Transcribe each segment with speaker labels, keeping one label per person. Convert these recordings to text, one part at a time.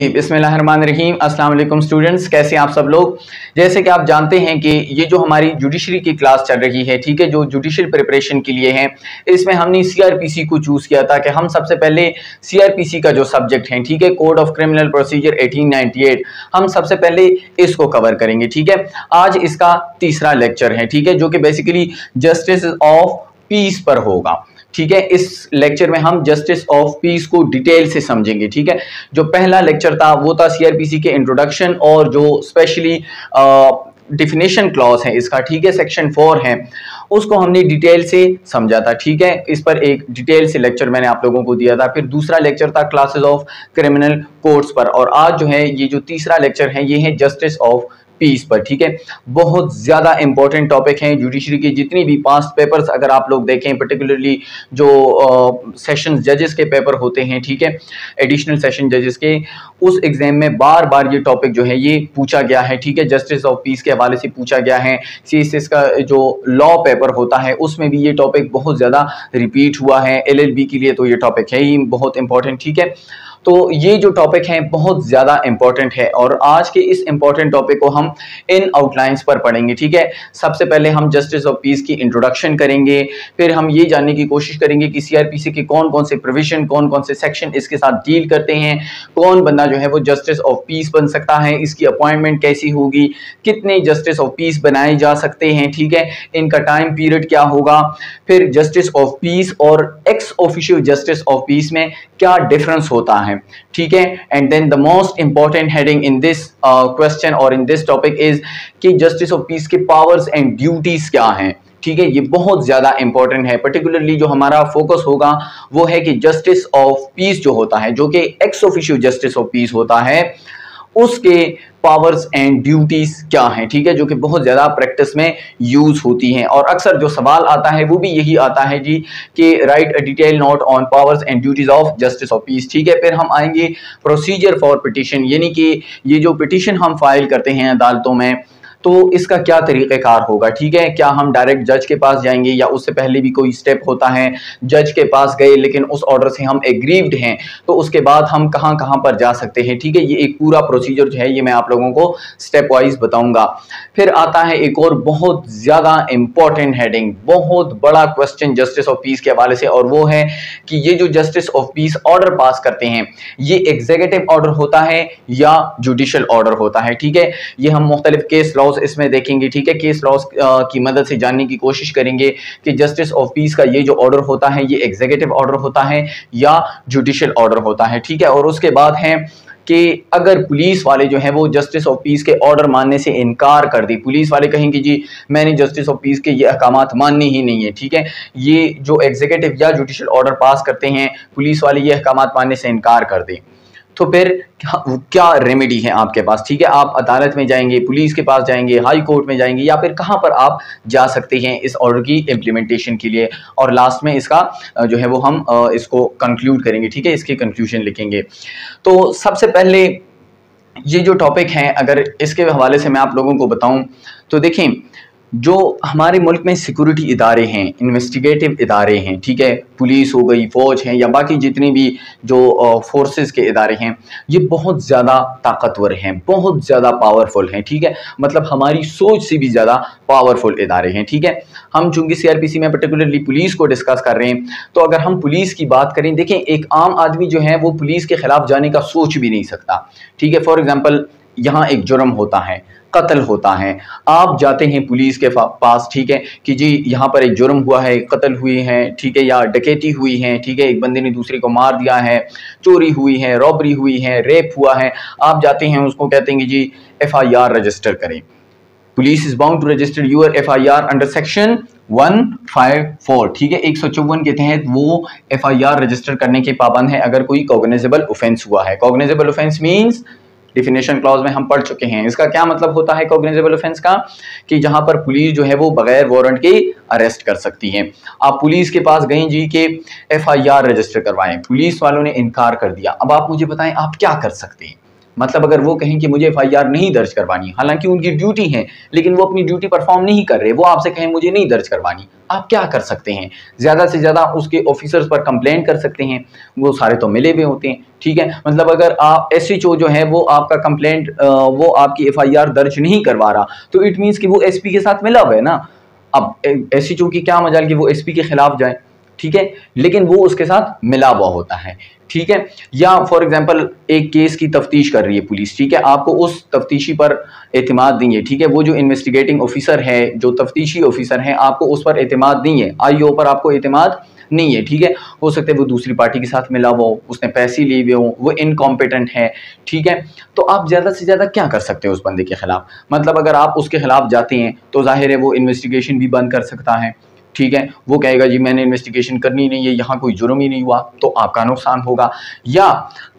Speaker 1: बिस्मिल्लाहिर्रहमानिर्रहीम। अस्सलाम वालेकुम स्टूडेंट्स, कैसे आप सब लोग? जैसे कि आप जानते हैं कि ये जो हमारी जुडिशरी की क्लास चल रही है, ठीक है, जो जुडिशल प्रिपरेशन के लिए है, इसमें हमने सीआरपीसी को चूज़ किया था कि हम सबसे पहले सीआरपीसी का जो सब्जेक्ट है, ठीक है कोड ऑफ़ क्रिमिनल प्रोसीजर 1898 हम सबसे पहले इसको कवर करेंगे, ठीक है। आज इसका तीसरा लेक्चर है, ठीक है, जो कि बेसिकली जस्टिस ऑफ़ पीस पर होगा। ठीक है? इस लेक्चर में हम जस्टिस ऑफ़ पीस को डिटेल से समझेंगे, ठीक है? जो पहला लेक्चर था, वो था सीआरपीसी के इंट्रोडक्शन और जो स्पेशली डिफिनेशन क्लॉज है इसका, ठीक है? सेक्शन फोर है। उसको हमने डिटेल से समझा था, ठीक है? इस पर एक डिटेल से लेक्चर मैंने आप लोगों को दिया था। फिर दूसरा लेक्चर था क्लासेस ऑफ़ क्रिमिनल कोर्ट्स पर और आज जो है, ये जो तीसरा लेक्चर है, ये है जस्टिस ऑफ़ पीस पर, ठीक है? बहुत ज़्यादा इंपॉर्टेंट टॉपिक हैं जुडिशरी के, जितनी भी पास्ट पेपर्स अगर आप लोग देखें पर्टिकुलरली जो सेशन जजेस के पेपर होते हैं, ठीक है? एडिशनल सेशन जजेस के, उस एग्ज़ाम में बार बार ये टॉपिक जो है, ये पूछा गया है, ठीक है? जस्टिस ऑफ़ पीस के हवाले से पूछा गया है सी का जो लॉ पेपर होता है, उसमें भी ये टॉपिक बहुत ज़्यादा रिपीट हुआ है एलएलबी के लिए तो ये टॉपिक है ही बहुत इंपॉर्टेंट ठीक है? तो ये जो टॉपिक है बहुत ज़्यादा इंपॉर्टेंट है और आज के इस इंपॉर्टेंट टॉपिक को हम इन आउटलाइंस पर पढ़ेंगे, ठीक है? सबसे पहले हम जस्टिस ऑफ़ पीस की इंट्रोडक्शन करेंगे, फिर हम ये जानने की कोशिश करेंगे कि सीआरपीसी के कौन कौन से प्रोविज़न कौन कौन से सेक्शन इसके साथ डील करते हैं, कौन बंदा जो है वो जस्टिस ऑफ़ पीस बन सकता है, इसकी अपॉइंटमेंट कैसी होगी, कितने जस्टिस ऑफ़ पीस बनाए जा सकते हैं, ठीक है? इनका टाइम पीरियड क्या होगा? फिर जस्टिस ऑफ़ पीस और ex official justice of peace में क्या डिफरेंस होता है? ठीक है? And then the most important heading in this question और इन दिस टॉपिक इज़ कि जस्टिस ऑफ़ पीस के पावर्स एंड ड्यूटीज़ क्या हैं? ठीक है? ये बहुत ज़्यादा इंपॉर्टेंट है। पर्टिकुलरली जो हमारा फोकस होगा, वो है कि जस्टिस ऑफ़ पीस जो होता है, जो कि ex official justice of peace होता है। उसके पावर्स एंड ड्यूटीज़ क्या हैं, ठीक है, जो कि बहुत ज़्यादा प्रैक्टिस में यूज़ होती हैं। और अक्सर जो सवाल आता है, वो भी यही आता है जी कि write a detail note on powers and duties of justice of peace ठीक है? फिर हम आएँगे प्रोसीजर फॉर पिटिशन यानी कि ये जो पिटिशन हम फ़ाइल करते हैं अदालतों में तो इसका क्या तरीक़ेकार होगा? ठीक है, क्या हम डायरेक्ट जज के पास जाएँगे या उससे पहले भी कोई स्टेप होता है? जज के पास गए, लेकिन उस ऑर्डर से हम एग्रीव्ड हैं तो उसके बाद हम कहाँ कहाँ पर जा सकते हैं? ठीक है, ये एक पूरा प्रोसीजर जो है, ये मैं आप लोगों को स्टेप वाइज बताऊँगा। फिर आता है एक और बहुत ज़्यादा इंपॉर्टेंट हेडिंग बहुत बड़ा क्वेश्चन जस्टिस ऑफ़ पीस के हवाले से, और वो है कि ये जो justice of peace order pass करते हैं, ये एग्जीक्यूटिव ऑर्डर होता है या जुडिशल ऑर्डर होता है? ठीक है, ये हम मुख्तलिफ़ केस लॉ लॉज इसमें देखेंगे, ठीक है? केस लॉज की मदद से जानने की कोशिश करेंगे कि जस्टिस ऑफ़ पीस का ये जो ऑर्डर होता है, ये एग्जीक्यूटिव ऑर्डर होता है या जुडिशियल ऑर्डर होता है, ठीक है? और उसके बाद है कि अगर पुलिस वाले जो हैं वो जस्टिस ऑफ़ पीस के ऑर्डर मानने से इनकार कर दी। पुलिस वाले कहेंगे, जी, मैंने जस्टिस ऑफ़ पीस के ये अहकाम मानने ही नहीं है। ठीक है? ये जो एग्जीक्यूटिव या जुडिशल ऑर्डर पास करते हैं पुलिस वाले ये अहकाम मानने से इनकार कर दें। तो फिर क्या रेमेडी है आपके पास? ठीक है, आप अदालत में जाएँगे, पुलिस के पास जाएँगे, हाई कोर्ट में जाएँगे, या फिर कहाँ पर आप जा सकते हैं इस ऑर्डर की इम्प्लीमेंटेशन के लिए? और लास्ट में इसका जो है वो हम इसको कंक्लूड करेंगे, ठीक है? इसकी कंक्लूजन लिखेंगे। तो सबसे पहले ये जो टॉपिक है, अगर इसके हवाले से मैं आप लोगों को बताऊँ तो देखें जो हमारे मुल्क में सिक्योरिटी इदारे हैं इन्वेस्टिगेटिव इदारे हैं, ठीक है? पुलिस हो गई, फ़ौज है, या बाकी जितनी भी जो फोर्सेस के इदारे हैं, ये बहुत ज़्यादा ताकतवर हैं, बहुत ज़्यादा पावरफुल हैं, ठीक है? मतलब हमारी सोच से भी ज़्यादा पावरफुल इदारे हैं, ठीक है? हम चूँकि सीआरपीसी में पर्टिकुलरली पुलिस को डिस्कस कर रहे हैं तो अगर हम पुलिस की बात करें, देखें, एक आम आदमी जो है, वो पुलिस के ख़िलाफ़ जाने का सोच भी नहीं सकता, ठीक है? फॉर एग्ज़ाम्पल यहाँ एक जुर्म होता है कत्ल होता है। आप जाते हैं पुलिस के पास, ठीक है? कि जी, यहाँ पर एक जुर्म हुआ है, कत्ल हुई है, ठीक है? या डकैती हुई है, ठीक है? एक बंदे ने दूसरे को मार दिया है, चोरी हुई है, रॉबरी हुई है, रेप हुआ है। आप जाते हैं, उसको कहते हैं कि जी एफ़ आई आर रजिस्टर करें। Police is bound to register your F I R under section one five four ठीक है? एक सौ चौवन के तहत वो एफ़ आई आर रजिस्टर करने के पाबंद है, अगर कोई कॉग्निजेबल ऑफेंस हुआ है। Cognizable offence means definition clause में हम पढ़ चुके हैं। इसका क्या मतलब होता है कॉग्निजेबल ऑफेंस का? कि जहाँ पर पुलिस जो है वो बगैर वारंट के अरेस्ट कर सकती है। आप पुलिस के पास गए जी के एफआईआर रजिस्टर करवाएँ। पुलिस वालों ने इनकार कर दिया। अब आप मुझे बताएँ, आप क्या कर सकते हैं? मतलब अगर वो कहें कि मुझे एफआईआर नहीं दर्ज करवानी हालाँकि उनकी ड्यूटी है, लेकिन वो अपनी ड्यूटी परफॉर्म नहीं कर रहे, वो आपसे कहें मुझे नहीं दर्ज करवानी, आप क्या कर सकते हैं? ज़्यादा से ज़्यादा उसके ऑफिसर्स पर कंप्लेंट कर सकते हैं, वो सारे तो मिले हुए होते हैं, ठीक है? मतलब अगर आप एस जो है, वो आपका कंप्लेंट वो आपकी एफआईआर दर्ज नहीं करवा रहा तो इट मीन्स कि वो एसपी के साथ मिला हुआ है ना? अब एस की क्या मजाल कि वो एसपी के खिलाफ जाए? ठीक है? लेकिन वो उसके साथ मिला हुआ होता है। ठीक है? या फॉर एग्जांपल एक केस की तफ्तीश कर रही है पुलिस ठीक है? आपको उस तफ्तीशी पर एतमाद नहीं है, ठीक है? वो जो इन्वेस्टिगेटिंग ऑफिसर है, जो तफ्तीशी ऑफिसर है, आपको उस पर एतमाद नहीं है। आईओ पर आपको एतमाद नहीं है, ठीक है? हो सकता है वो दूसरी पार्टी के साथ मिला हुआ हो, उसने पैसे लिए हुए हो, वो इनकॉम्पिटेंट है, ठीक है? तो आप ज़्यादा से ज़्यादा क्या कर सकते हैं उस बंदे के खिलाफ? मतलब अगर आप उसके खिलाफ जाते हैं तो ज़ाहिर है वो इन्वेस्टिगेशन भी बंद कर सकता है। ठीक है? वो कहेगा, जी, मैंने इन्वेस्टिगेशन करनी नहीं है, यहाँ कोई जुर्म ही नहीं हुआ तो आपका नुकसान होगा। या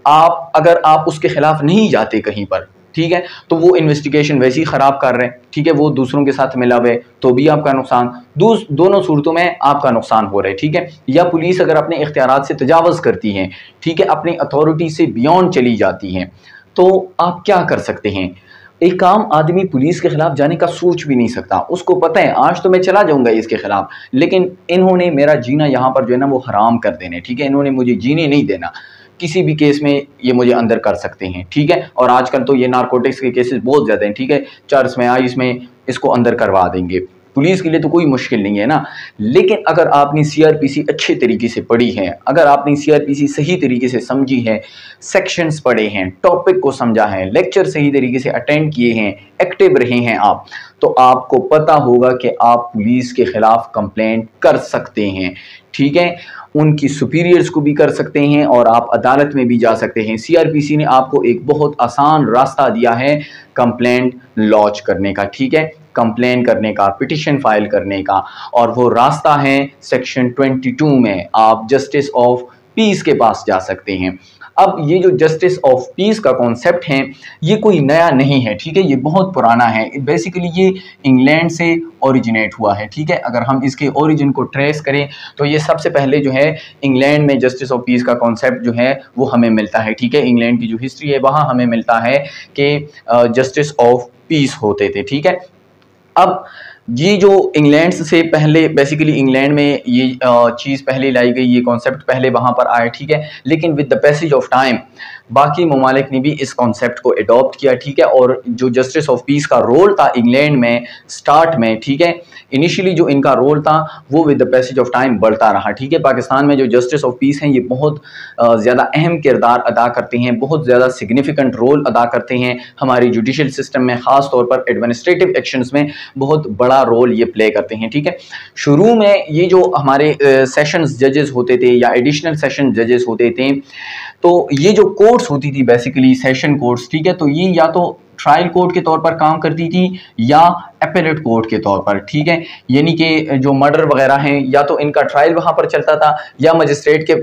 Speaker 1: आप, अगर आप उसके खिलाफ नहीं जाते कहीं पर, ठीक है? तो वो इन्वेस्टिगेशन वैसे ही ख़राब कर रहे हैं, ठीक है? वो दूसरों के साथ मिला हुए तो भी आपका नुकसान। दोनों सूरतों में आपका नुकसान हो रहा है, ठीक है? या पुलिस अगर अपने इख्तियार से तजावज़ करती है, ठीक है? अपनी अथॉरिटी से बियॉन्ड चली जाती है तो आप क्या कर सकते हैं? एक आम आदमी पुलिस के खिलाफ जाने का सोच भी नहीं सकता। उसको पता है, आज तो मैं चला जाऊँगा इसके खिलाफ, लेकिन इन्होंने मेरा जीना यहाँ पर जो है ना, वो हराम कर देने, ठीक है? इन्होंने मुझे जीने नहीं देना। किसी भी केस में ये मुझे अंदर कर सकते हैं, ठीक है? और आजकल तो ये नारकोटिक्स के केसेस बहुत ज़्यादा हैं, ठीक है? चर्च में आइस में इसको अंदर करवा देंगे। पुलिस के लिए तो कोई मुश्किल नहीं है ना। लेकिन अगर आपने सीआरपीसी अच्छे तरीके से पढ़ी है, अगर आपने सीआरपीसी सही तरीके से समझी है सेक्शंस पढ़े हैं टॉपिक को समझा है लेक्चर सही तरीके से अटेंड किए हैं एक्टिव रहे हैं आप तो आपको पता होगा कि आप पुलिस के ख़िलाफ़ कंप्लेंट कर सकते हैं। ठीक है? उनकी सुपीरियर्स को भी कर सकते हैं और आप अदालत में भी जा सकते हैं। सीआरपीसी ने आपको एक बहुत आसान रास्ता दिया है कंप्लेंट लॉन्च करने का। ठीक है? कंप्लेन करने का पिटिशन फ़ाइल करने का। और वो रास्ता है सेक्शन 22 में। आप जस्टिस ऑफ़ पीस के पास जा सकते हैं। अब ये जो जस्टिस ऑफ़ पीस का कॉन्सेप्ट है, ये कोई नया नहीं है, ठीक है? ये बहुत पुराना है। बेसिकली ये इंग्लैंड से ओरिजिनेट हुआ है, ठीक है? अगर हम इसके ओरिजिन को ट्रेस करें तो ये सबसे पहले जो है इंग्लैंड में जस्टिस ऑफ़ पीस का कॉन्सेप्ट जो है, वो हमें मिलता है, ठीक है? इंग्लैंड की जो हिस्ट्री है, वहाँ हमें मिलता है कि जस्टिस ऑफ़ पीस होते थे, ठीक है? अब ये जो इंग्लैंड से पहले बेसिकली इंग्लैंड में ये चीज़ पहले लाई गई, ये कॉन्सेप्ट पहले वहाँ पर आया, ठीक है? लेकिन with the passage of time बाकी ममालिक ने भी इस कॉन्सेप्ट को अडॉप्ट किया, ठीक है? और जो जस्टिस ऑफ़ पीस का रोल था इंग्लैंड में स्टार्ट में, ठीक है? इनिशियली जो इनका रोल था, वो with the passage of time बढ़ता रहा, ठीक है? पाकिस्तान में जो जस्टिस ऑफ़ पीस हैं, ये बहुत ज़्यादा अहम किरदार अदा करते हैं, बहुत ज़्यादा सिग्निफिकेंट रोल अदा करते हैं, हमारी जुडिशल सिस्टम में, ख़ास तौर पर एडमिनिस्ट्रेटिव एक्शंस में बहुत बड़ा रोल ये प्ले करते हैं, ठीक है? शुरू में ये जो हमारे सेशंस जजेस होते थे या एडिशनल सेशन जजेस होते थे तो ये जो कोर्ट्स होती थी बेसिकली सेशन कोर्ट्स ठीक है? तो ये या तो ट्रायल कोर्ट के तौर पर काम करती थी या एपेलेट कोर्ट के तौर पर, ठीक है? यानी कि जो मर्डर वगैरह हैं, या तो इनका ट्रायल वहाँ पर चलता था, या मजिस्ट्रेट के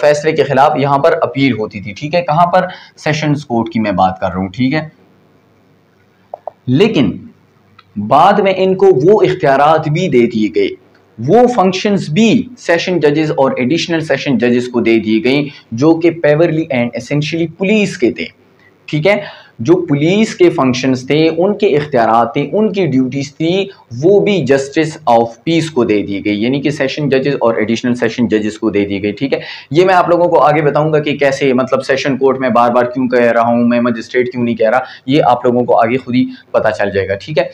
Speaker 1: फैसले के खिलाफ यहाँ पर अपील होती थी, ठीक है? कहाँ पर? सेशंस कोर्ट की मैं बात कर रहा हूँ, ठीक है? लेकिन बाद में इनको वो इख्तियार भी दे दिए गए। वो फ़ंक्शंस भी सेशन जजेस और एडिशनल सेशन जजेस को दे दिए गए, जो कि पेवरली एंड एसेंशियली पुलिस के थे। ठीक है? जो पुलिस के फ़ंक्शंस थे, उनके इख्तियार थे, उनकी ड्यूटीज़ थी, वो भी जस्टिस ऑफ़ पीस को दे दी गई यानी कि सेशन जजेस और एडिशनल सेशन जजेस को दे दी गई ठीक है? ये मैं आप लोगों को आगे बताऊँगा कि कैसे मतलब सेशन कोर्ट में बार बार क्यों कह रहा हूँ, मैं मजिस्ट्रेट क्यों नहीं कह रहा, ये आप लोगों को आगे खुद ही पता चल जाएगा, ठीक है?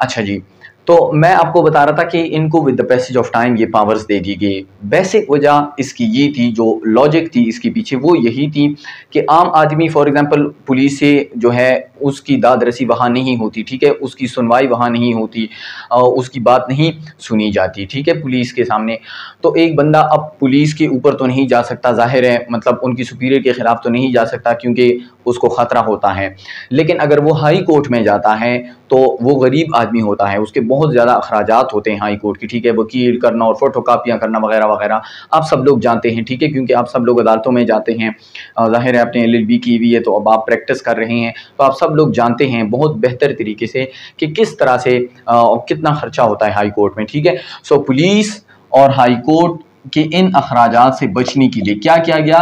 Speaker 1: अच्छा जी तो मैं आपको बता रहा था कि इनको with the passage of time ये पावर्स दे दी गई। बेसिक वजह इसकी ये थी, जो लॉजिक थी इसके पीछे, वो यही थी कि आम आदमी फॉर एग्जांपल पुलिस से जो है, उसकी दाद रसी वहाँ नहीं होती, ठीक है? उसकी सुनवाई वहाँ नहीं होती उसकी बात नहीं सुनी जाती, ठीक है? पुलिस के सामने। तो एक बंदा अब पुलिस के ऊपर तो नहीं जा सकता, ज़ाहिर है मतलब उनकी सुपीरियर के ख़िलाफ़ तो नहीं जा सकता, क्योंकि उसको ख़तरा होता है। लेकिन अगर वो हाई कोर्ट में जाता है तो वो गरीब आदमी होता है। उसके बहुत ज़्यादा अखराज होते हैं हाई कोर्ट की, ठीक है, वकील करना और फ़ोटो कापियाँ करना वगैरह वगैरह। आप सब लोग जानते हैं, ठीक है, क्योंकि आप सब लोग अदालतों में जाते हैं। ज़ाहिर है आपने एल एल बी की हुई है तो अब आप प्रैक्टिस कर रहे हैं। तो आप सब लोग जानते हैं बहुत बेहतर तरीके से कि किस तरह से कितना ख़र्चा होता है हाई कोर्ट में, ठीक है। सो पुलिस और हाई कोर्ट के इन अखराज से बचने के लिए क्या किया गया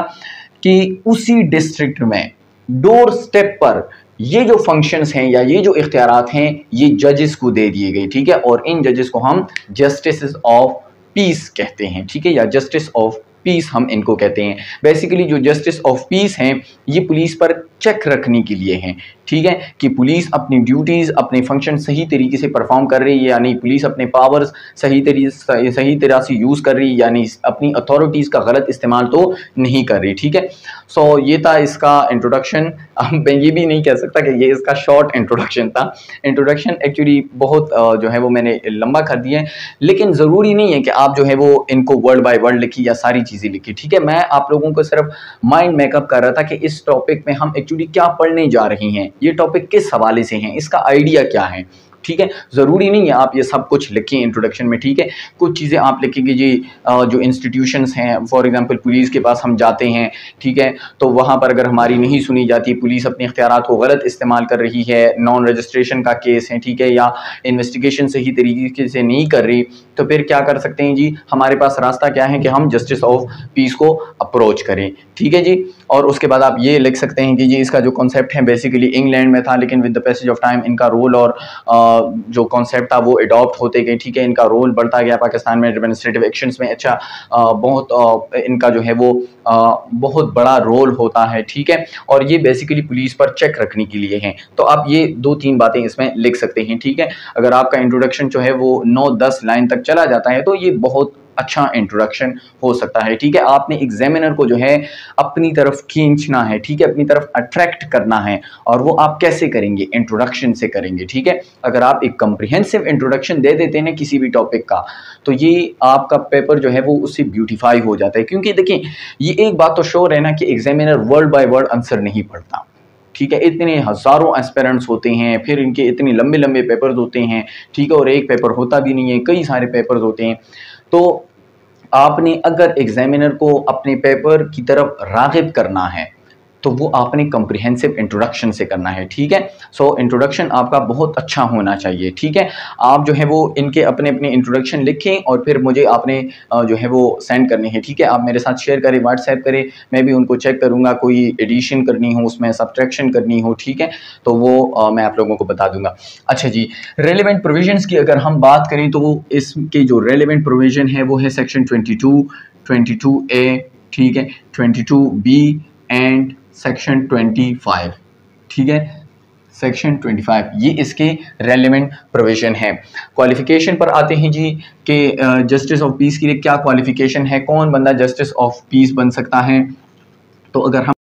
Speaker 1: कि उसी डिस्ट्रिक्ट में डोर स्टेप पर ये जो फ़ंक्शंस हैं या ये जो इख्तियार हैं, ये जजेस को दे दिए गए, ठीक है? और इन जजेस को हम जस्टिस ऑफ़ पीस कहते हैं, ठीक है? या जस्टिस ऑफ़ पीस हम इनको कहते हैं। बेसिकली जो जस्टिस ऑफ़ पीस हैं, ये पुलिस पर चेक रखने के लिए हैं। ठीक है कि पुलिस अपनी ड्यूटीज़ अपने फ़ंक्शन सही तरीके से परफॉर्म कर रही है यानी पुलिस अपने पावर्स सही तरीके सही तरह से यूज़ कर रही है यानी अपनी अथॉरिटीज़ का गलत इस्तेमाल तो नहीं कर रही ठीक है? सो so, ये था इसका इंट्रोडक्शन मैं ये भी नहीं कह सकता कि ये इसका शॉर्ट इंट्रोडक्शन था. इंट्रोडक्शन एक्चुअली बहुत जो है वो मैंने लंबा कर दिया है लेकिन ज़रूरी नहीं है कि आप जो है वो इनको वर्ड बाय वर्ड लिखी या सारी चीज़ें लिखी ठीक है? मैं आप लोगों को सिर्फ़ माइंड मेकअप कर रहा था कि इस टॉपिक में हम एक्चुअली क्या पढ़ने जा रहे हैं ये टॉपिक किस हवाले से हैं? इसका आइडिया क्या है? ठीक है? ज़रूरी नहीं है आप ये सब कुछ लिखें इंट्रोडक्शन में, ठीक है? कुछ चीज़ें आप लिखेंगे जी जो इंस्टीट्यूशंस हैं फॉर एग्ज़ाम्पल पुलिस के पास हम जाते हैं, ठीक है? तो वहाँ पर अगर हमारी नहीं सुनी जाती पुलिस अपने इख्तियार को गलत इस्तेमाल कर रही है नॉन रजिस्ट्रेशन का केस है, ठीक है? या इन्वेस्टिगेशन सही तरीके से नहीं कर रही तो फिर क्या कर सकते हैं जी? हमारे पास रास्ता क्या है कि हम जस्टिस ऑफ़ पीस को अप्रोच करें, ठीक है जी? और उसके बाद आप ये लिख सकते हैं कि जी, इसका जो कॉन्सेप्ट है बेसिकली इंग्लैंड में था, लेकिन with the passage of time इनका रोल और जो कॉन्सेप्ट था, वो अडॉप्ट होते गए, ठीक है? इनका रोल बढ़ता गया पाकिस्तान में एडमिनिस्ट्रेटिव एक्शन में। अच्छा बहुत इनका जो है वो बहुत बड़ा रोल होता है, ठीक है? और ये बेसिकली पुलिस पर चेक रखने के लिए हैं। तो आप ये दो तीन बातें इसमें लिख सकते हैं, ठीक है? अगर आपका इंट्रोडक्शन जो है वो नौ दस लाइन तक चला जाता है तो ये बहुत अच्छा इंट्रोडक्शन हो सकता है, ठीक है? आपने एग्जामिनर को जो है, अपनी तरफ़ खींचना है, ठीक है? अपनी तरफ़ अट्रैक्ट करना है, और वो आप कैसे करेंगे? इंट्रोडक्शन से करेंगे, ठीक है? अगर आप एक कंप्रिहेंसिव इंट्रोडक्शन दे देते हैं किसी भी टॉपिक का तो ये आपका पेपर जो है, वो उससे ब्यूटीफाई हो जाता है। क्योंकि देखिए, ये एक बात तो श्योर है ना कि examiner word by word answer नहीं पढ़ता, ठीक है? इतने हज़ारों एस्पेरेंट्स होते हैं, फिर इनके इतने लंबे लंबे पेपर्स होते हैं, ठीक है? और एक पेपर होता भी नहीं है, कई सारे पेपर्स होते हैं। तो आपने अगर एग्जामिनर को अपने पेपर की तरफ़ रागब करना है तो वो आपने कम्प्रिहेंसिव इंट्रोडक्शन से करना है ठीक है? सो so, इंट्रोडक्शन आपका बहुत अच्छा होना चाहिए ठीक है? आप जो है वो इनके अपने अपने इंट्रोडक्शन लिखें और फिर मुझे आपने जो है वो सेंड करने हैं ठीक है? आप मेरे साथ शेयर करें व्हाट्सएप करें मैं भी उनको चेक करूँगा कोई एडिशन करनी हो उसमें सब्ट्रैक्शन करनी हो ठीक है? तो वो आ, मैं आप लोगों को बता दूँगा। अच्छा जी रेलिवेंट प्रोविजंस की अगर हम बात करें तो इसके जो रेलिवेंट प्रोविज़न है वो है section twenty two twenty two A ठीक है? Twenty two B and section twenty five ठीक है? सेक्शन 25 ये इसके रेलिवेंट प्रोविज़न है। क्वालिफिकेशन पर आते हैं जी के जस्टिस ऑफ़ पीस के लिए क्या क्वालिफिकेशन है? कौन बंदा जस्टिस ऑफ़ पीस बन सकता है? तो अगर हम